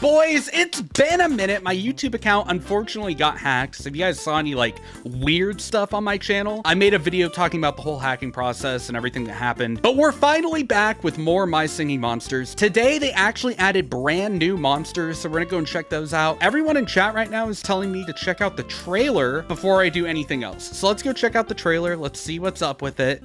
Boys, it's been a minute. My YouTube account unfortunately got hacked. So if you guys saw any like weird stuff on my channel, I made a video talking about the whole hacking process and everything that happened. But we're finally back with more My Singing Monsters. Today, they actually added brand new monsters. So we're gonna go and check those out. Everyone in chat right now is telling me to check out the trailer before I do anything else. So let's go check out the trailer. Let's see what's up with it.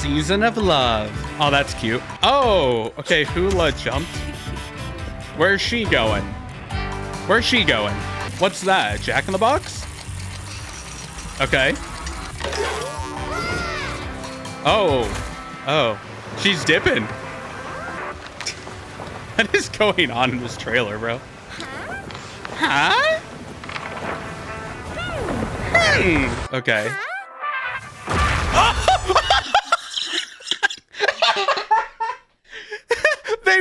Season of Love. Oh, that's cute. Oh, okay. Hoola jumped. Where's she going? Where's she going? What's that? Jack in the Box? Okay. Oh. Oh. She's dipping. what is going on in this trailer, bro? Huh? Hmm. Okay.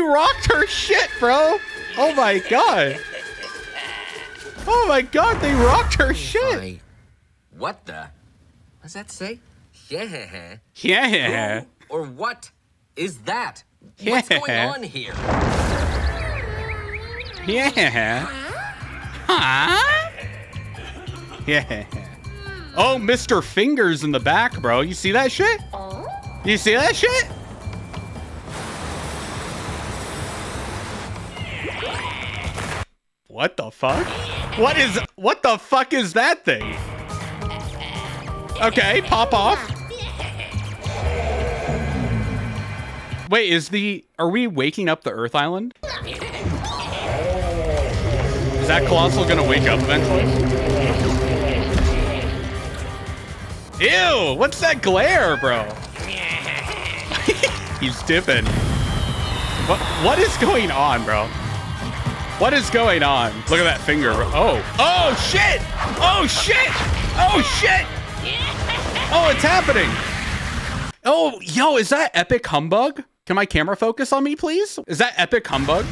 They rocked her shit, bro. Oh my god. Oh my god, they rocked her shit. What the? What's that say? Yeah. Yeah. Who or what is that? What's going on here? Yeah. Huh? Yeah. Oh, Mr. Fingers in the back, bro. You see that shit? Oh. You see that shit? What the fuck? What is what the fuck is that thing? Okay, pop off. Wait, is the are we waking up the Earth Island? Is that Colossal gonna wake up eventually? Ew, what's that glare, bro? He's dipping. What what is going on, bro? What is going on? Look at that finger. Oh. Oh shit! Oh shit! Oh shit! Oh, it's happening. Oh, yo, is that epic humbug? Can my camera focus on me, please? Is that epic humbug?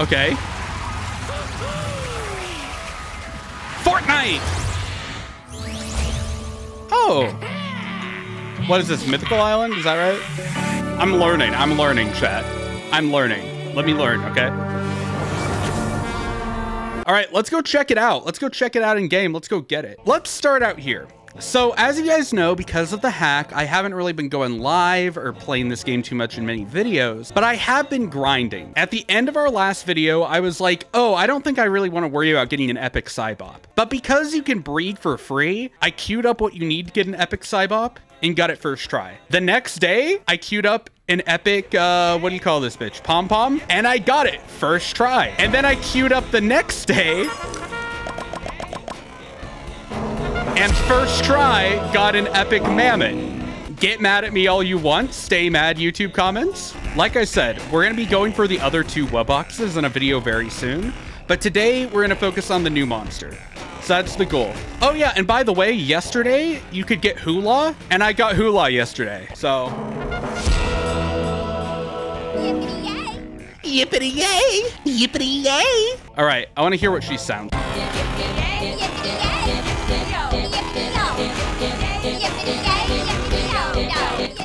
Okay. Fortnite! Oh. What is this, Mythical Island? Is that right? I'm learning. I'm learning, chat. I'm learning. Let me learn, okay? All right, let's go check it out. Let's go check it out in game. Let's go get it. Let's start out here. So as you guys know, because of the hack, I haven't really been going live or playing this game too much in many videos, but I have been grinding. At the end of our last video, I was like, oh, I don't think I really want to worry about getting an epic Cybop. But because you can breed for free, I queued up what you need to get an epic Cybop and got it first try. The next day, I queued up an epic, uh, what do you call this bitch? Pom Pom? And I got it first try. And then I queued up the next day and first try got an epic mammoth. Get mad at me all you want. Stay mad, YouTube comments. Like I said, we're going to be going for the other two Wubboxes in a video very soon. But today, we're going to focus on the new monster. So that's the goal. Oh yeah, and by the way, yesterday, you could get Hoola, and I got Hoola yesterday. So, Yippity yay! Yippity yay! Yippity yay! All right, I want to hear what she sounds.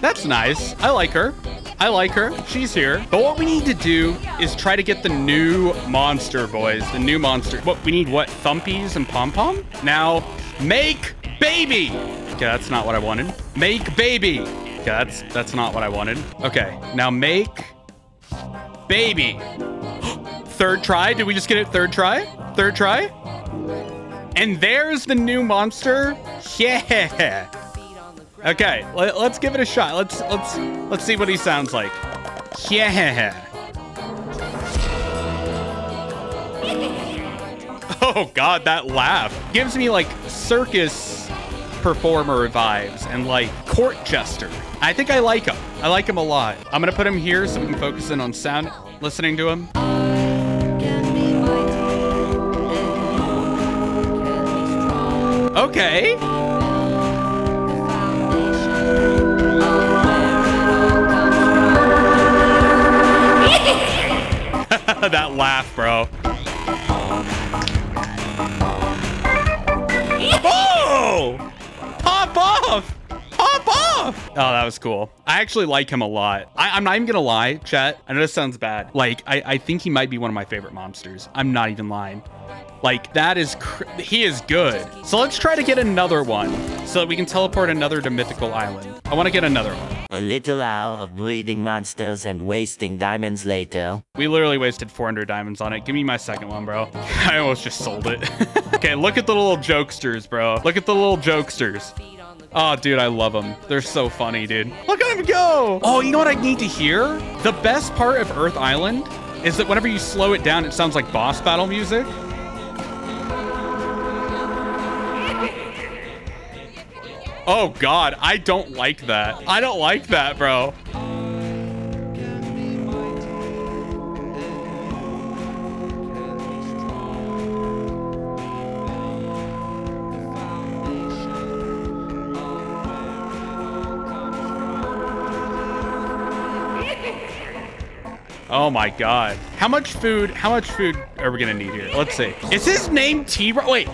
That's nice. I like her. I like her. She's here. But what we need to do is try to get the new monster, boys. The new monster. What we need? What? Thumpies and pom pom? Now, make baby. Okay, that's not what I wanted. Make baby. Okay, that's that's not what I wanted. Okay, now make baby. Third try. Did we just get it? Third try. Third try. And there's the new monster. Yeah. Okay, let, us give it a shot. Let's let's let's see what he sounds like. Yeah. Oh god, that laugh gives me like circus performer vibes and like court jester. I think I like him. I like him a lot. I'm gonna put him here so we can focus in on sound, listening to him. Okay. that laugh, bro. Oh! Pop off! Pop off! Oh, that was cool. I actually like him a lot. I, am not even gonna lie, chat. I know this sounds bad. Like, I, I think he might be one of my favorite monsters. I'm not even lying. Like, that is, he is good. So let's try to get another one so that we can teleport another to Mythical Island. I want to get another one. A little hour of breeding monsters and wasting diamonds later. We literally wasted 400 diamonds on it. Give me my second one, bro. I almost just sold it. okay, look at the little jokesters, bro. Look at the little jokesters. Oh, dude, I love them. They're so funny, dude. Look at him go. Oh, you know what I need to hear? The best part of Earth Island is that whenever you slow it down, it sounds like boss battle music. Oh God, I don't like that. I don't like that, bro. Oh my god. How much food, how much food are we gonna need here? Let's see. Is his name T-Rock? Wait,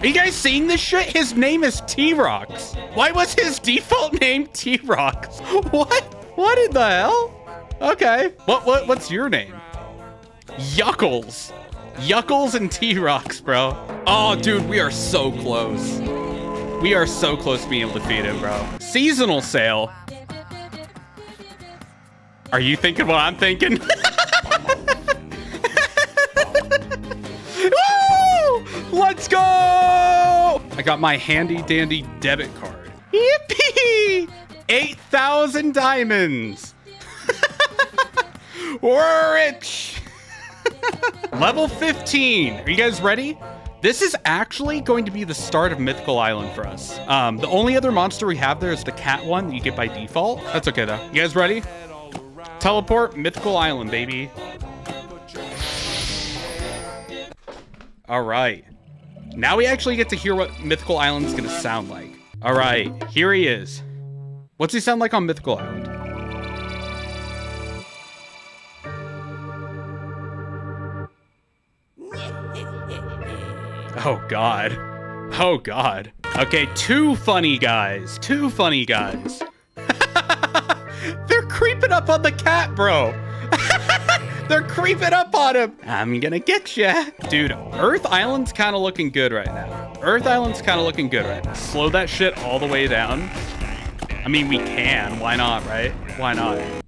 are you guys seeing this shit? His name is T-Rox. Why was his default name T-Rox? What? What in the hell? Okay. What, what, what's your name? Yuckles. Yuckles and T-Rox, bro. Oh, dude, we are so close. We are so close to being able to defeat him, bro. Seasonal sale. Are you thinking what I'm thinking? got my handy dandy debit card. Yippee! 8,000 diamonds. We're rich. Level 15. Are you guys ready? This is actually going to be the start of Mythical Island for us. Um, the only other monster we have there is the cat one that you get by default. That's okay though. You guys ready? Teleport Mythical Island, baby. All right. Now we actually get to hear what Mythical Island's gonna sound like. All right, here he is. What's he sound like on Mythical Island? Oh God. Oh God. Okay, two funny guys. Two funny guys. They're creeping up on the cat, bro. They're creeping up on him. I'm gonna get ya. Dude, Earth Island's kind of looking good right now. Earth Island's kind of looking good right now. Slow that shit all the way down. I mean, we can. Why not, right? Why not?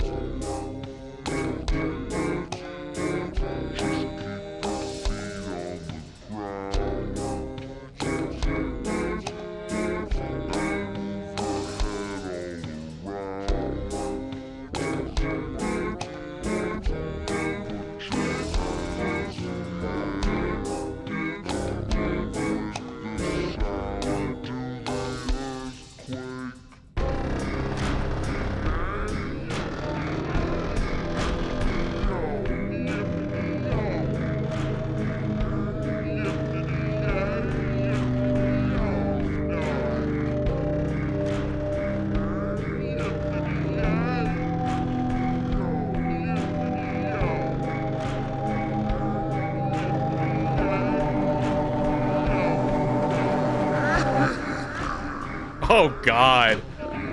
Oh, God.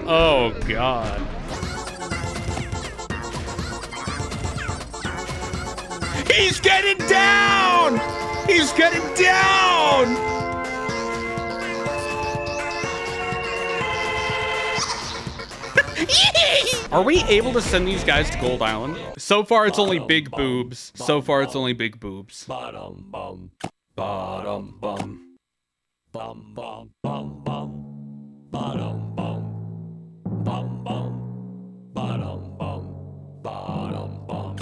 Oh, God. He's getting down! He's getting down! Are we able to send these guys to Gold Island? So far, it's only big boobs. So far, it's only big boobs. Bottom bum. Bottom bum. Bum bum bum bum. Bottom bum. Bum bum. Bottom bum. Bottom bum.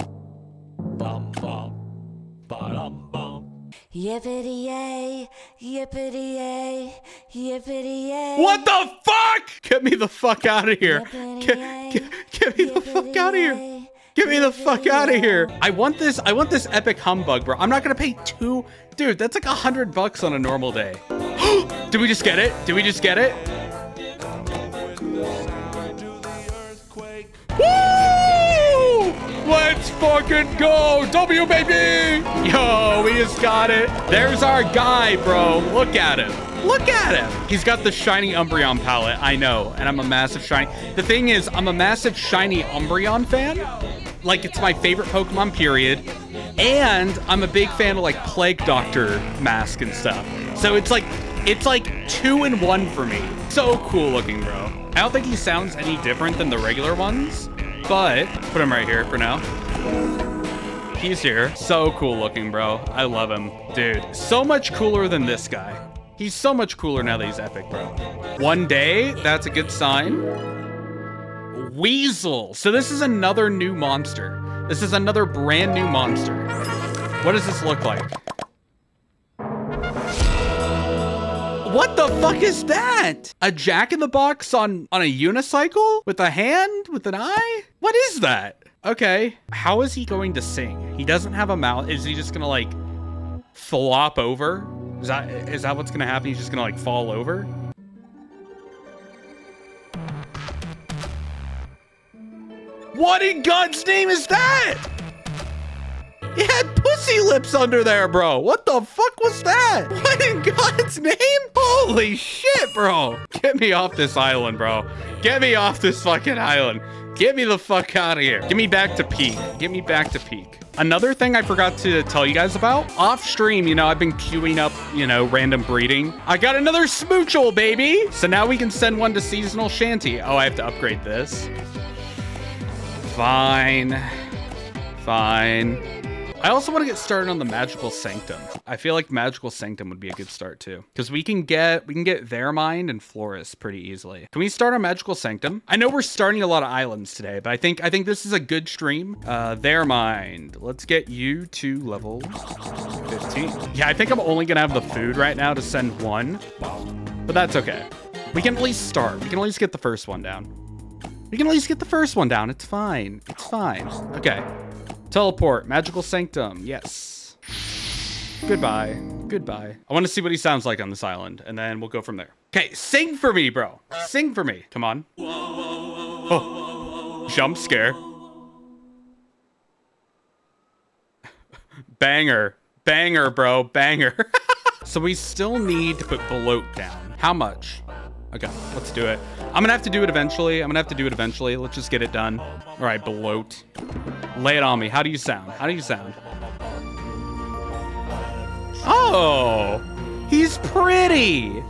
Bum bum. Bottom bum. Yippity yay, yippity yay, yippity yay. What the fuck? Get me the fuck out of here. Get, get, get me the fuck out of here. Get me the fuck out of here. I want this, I want this epic humbug, bro. I'm not gonna pay two, dude, that's like a hundred bucks on a normal day. Did we just get it? Did we just get it? Let's fucking go! W baby! Yo, we just got it. There's our guy, bro. Look at him. Look at him. He's got the shiny Umbreon palette. I know. And I'm a massive shiny. The thing is, I'm a massive shiny Umbreon fan. Like, it's my favorite Pokemon, period. And I'm a big fan of like Plague Doctor mask and stuff. So it's like, it's like two in one for me. So cool looking, bro. I don't think he sounds any different than the regular ones, but put him right here for now. He's here. So cool looking, bro. I love him. Dude, so much cooler than this guy. He's so much cooler now that he's epic, bro. One day, that's a good sign. Wheezel. So this is another new monster. This is another brand new monster. What does this look like? What the fuck is that? A jack-in-the-box on, on a unicycle? With a hand? With an eye? What is that? Okay. How is he going to sing? He doesn't have a mouth. Is he just gonna like flop over? Is that is that what's gonna happen? He's just gonna like fall over? What in God's name is that? It had pussy lips under there, bro. What the fuck was that? What in God's name? Holy shit, bro. Get me off this island, bro. Get me off this fucking island. Get me the fuck out of here. Get me back to peak. Get me back to peak. Another thing I forgot to tell you guys about, off stream, you know, I've been queuing up, you know, random breeding. I got another Schmoochle, baby. So now we can send one to Seasonal Shanty. Oh, I have to upgrade this. Fine. Fine. I also want to get started on the Magical Sanctum. I feel like Magical Sanctum would be a good start too. Because we can get we can get Vermind and Florist pretty easily. Can we start on Magical Sanctum? I know we're starting a lot of islands today, but I think I think this is a good stream. Uh mind. Let's get you to level 15. Yeah, I think I'm only gonna have the food right now to send one. But that's okay. We can at least start. We can at least get the first one down. We can at least get the first one down. It's fine. It's fine. Okay. Teleport. Magical Sanctum. Yes. Goodbye. Goodbye. I want to see what he sounds like on this island, and then we'll go from there. Okay, sing for me, bro. Sing for me. Come on. Oh. Jump scare. Banger. Banger, bro. Banger. so we still need to put bloat down. How much? Okay, let's do it. I'm gonna have to do it eventually. I'm gonna have to do it eventually. Let's just get it done. All right, bloat. Lay it on me. How do you sound? How do you sound? Oh, he's pretty.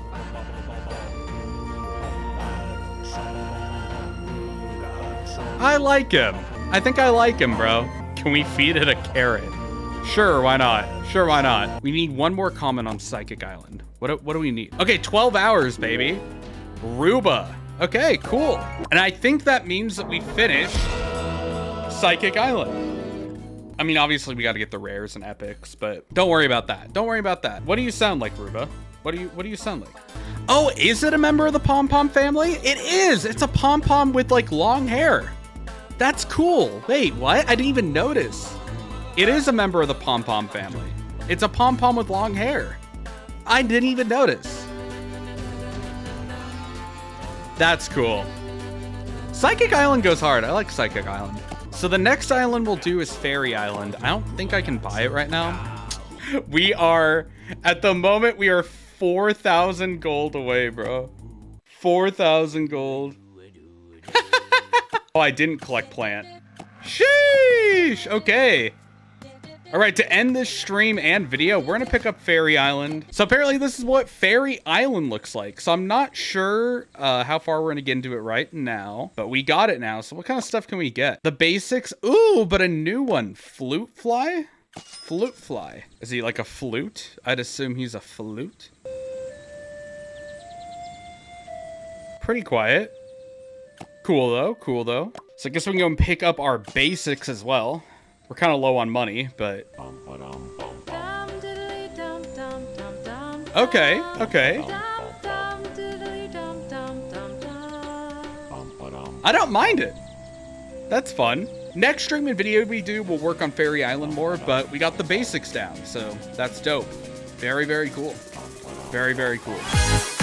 I like him. I think I like him, bro. Can we feed it a carrot? Sure, why not? Sure, why not? We need one more comment on Psychic Island. What do, what do we need? Okay, 12 hours, baby. Ruba. Okay, cool. And I think that means that we finished Psychic Island. I mean, obviously we got to get the rares and epics, but don't worry about that. Don't worry about that. What do you sound like, Ruba? What do you What do you sound like? Oh, is it a member of the Pom Pom family? It is. It's a Pom Pom with like long hair. That's cool. Wait, what? I didn't even notice. It is a member of the Pom Pom family. It's a Pom Pom with long hair. I didn't even notice. That's cool. Psychic Island goes hard. I like Psychic Island. So the next island we'll do is Fairy Island. I don't think I can buy it right now. We are, at the moment, we are 4,000 gold away, bro. 4,000 gold. oh, I didn't collect plant. Sheesh. Okay. All right, to end this stream and video, we're gonna pick up Fairy Island. So apparently this is what Fairy Island looks like. So I'm not sure uh, how far we're gonna get into it right now, but we got it now. So what kind of stuff can we get? The basics, ooh, but a new one, Flute Fly? Flute Fly. Is he like a flute? I'd assume he's a flute. Pretty quiet. Cool though, cool though. So I guess we can go and pick up our basics as well. We're kind of low on money, but... Okay, okay. I don't mind it. That's fun. Next stream and video we do, we'll work on Fairy Island more, but we got the basics down, so that's dope. Very, very cool. Very, very cool.